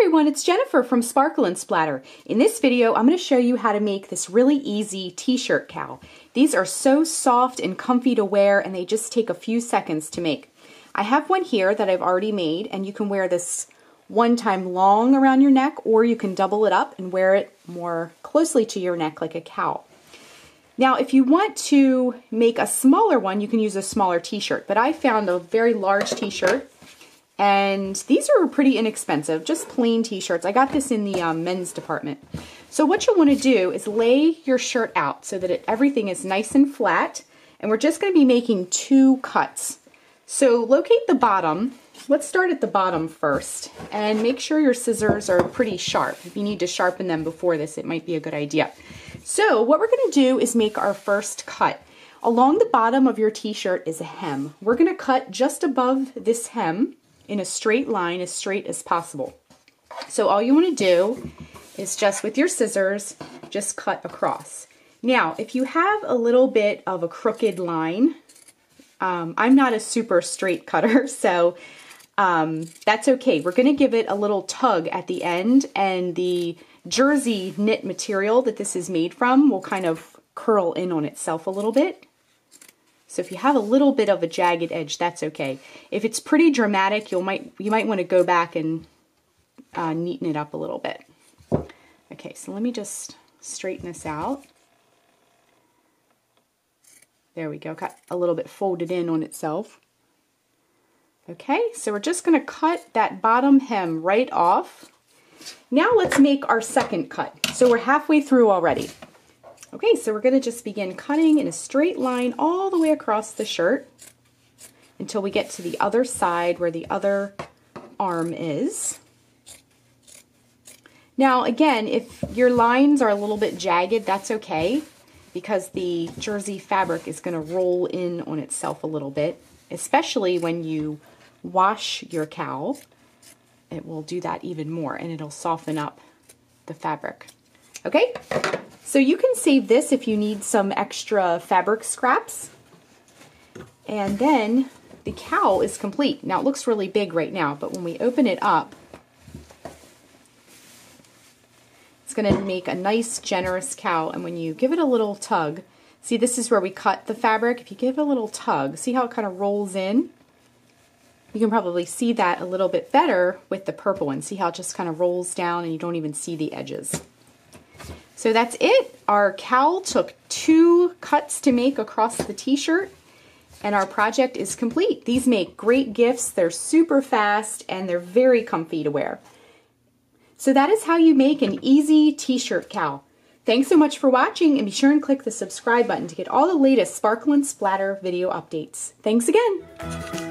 everyone, it's Jennifer from Sparkle and Splatter. In this video, I'm going to show you how to make this really easy t-shirt cowl. These are so soft and comfy to wear and they just take a few seconds to make. I have one here that I've already made and you can wear this one time long around your neck or you can double it up and wear it more closely to your neck like a cowl. Now, if you want to make a smaller one, you can use a smaller t-shirt, but I found a very large t-shirt and these are pretty inexpensive, just plain t-shirts. I got this in the um, men's department. So what you'll want to do is lay your shirt out so that it, everything is nice and flat. And we're just going to be making two cuts. So locate the bottom. Let's start at the bottom first and make sure your scissors are pretty sharp. If you need to sharpen them before this, it might be a good idea. So what we're going to do is make our first cut. Along the bottom of your t-shirt is a hem. We're going to cut just above this hem in a straight line, as straight as possible. So all you want to do is just with your scissors, just cut across. Now, if you have a little bit of a crooked line, um, I'm not a super straight cutter, so um, that's okay. We're going to give it a little tug at the end, and the jersey knit material that this is made from will kind of curl in on itself a little bit. So if you have a little bit of a jagged edge, that's okay. If it's pretty dramatic, you might you might want to go back and uh, neaten it up a little bit. Okay, so let me just straighten this out. There we go, got a little bit folded in on itself. Okay, so we're just going to cut that bottom hem right off. Now let's make our second cut. So we're halfway through already. Okay, so we're going to just begin cutting in a straight line all the way across the shirt until we get to the other side where the other arm is. Now again, if your lines are a little bit jagged, that's okay because the jersey fabric is going to roll in on itself a little bit, especially when you wash your cowl. It will do that even more and it'll soften up the fabric. Okay, so you can save this if you need some extra fabric scraps. And then the cowl is complete. Now it looks really big right now, but when we open it up, it's going to make a nice generous cowl. And when you give it a little tug, see this is where we cut the fabric. If you give it a little tug, see how it kind of rolls in? You can probably see that a little bit better with the purple one. See how it just kind of rolls down and you don't even see the edges. So that's it. Our cowl took two cuts to make across the t-shirt and our project is complete. These make great gifts. They're super fast and they're very comfy to wear. So that is how you make an easy t-shirt cowl. Thanks so much for watching and be sure and click the subscribe button to get all the latest Sparkle and Splatter video updates. Thanks again.